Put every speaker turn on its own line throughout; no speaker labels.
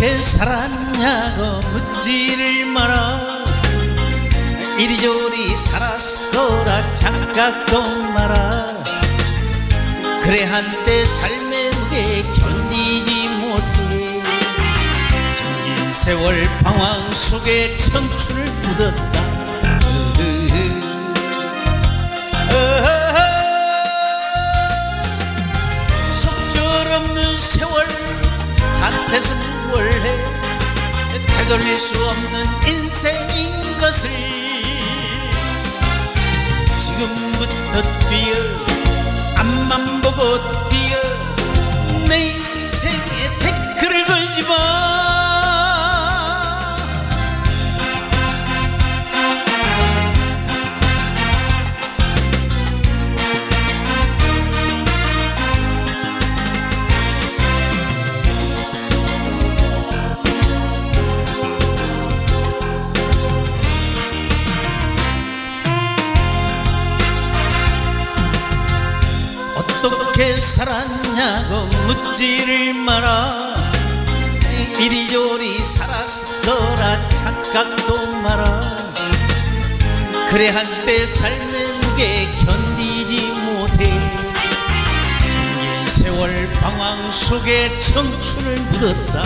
살았냐고 묻지를 마라 이리저리 살았더라 착각도 마라 그래 한때 삶의 무게 견디지 못해 긴 세월 방황 속에 청춘을. 어허허. 속절없는 세월 탓해 서뭘 해? 되돌릴 수 없는 인생인 것을 지금부터 뛰어 앞만 보고 뛰어 어떻게 살았냐고 묻지를 마라. 이리저리 살았더라 착각도 마라. 그래 한때 삶의 무게 견디지 못해. 긴 세월 방황 속에 청춘을 묻었다.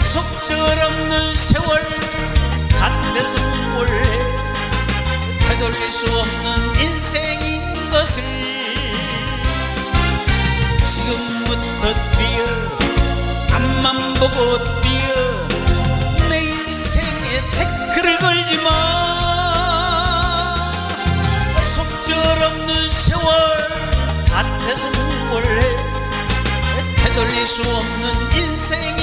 속절없는 세월 탓해서 몰래 되돌릴 수 없는 인생인 것을 지금부터 뛰어 앞만 보고 뛰어 내 인생에 태클을 걸지 마. 속절없는 세월 탓해서 몰래 되돌릴 수 없는 인생인